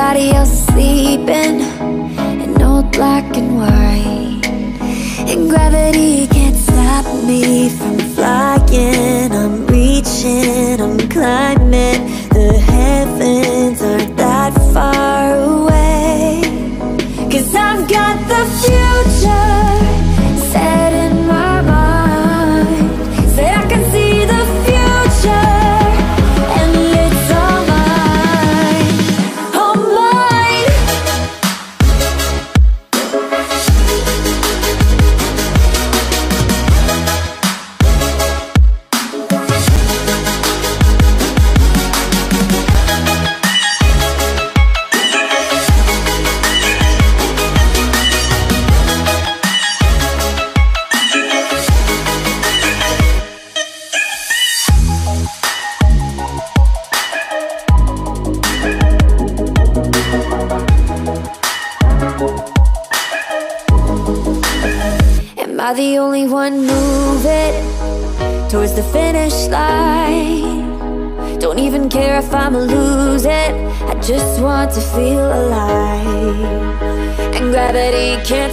Everybody else is sleeping In old black and white. And gravity can't stop me from flying. I'm reaching, I'm climbing. Am the only one moving towards the finish line? Don't even care if I'm lose it. I just want to feel alive. And gravity can't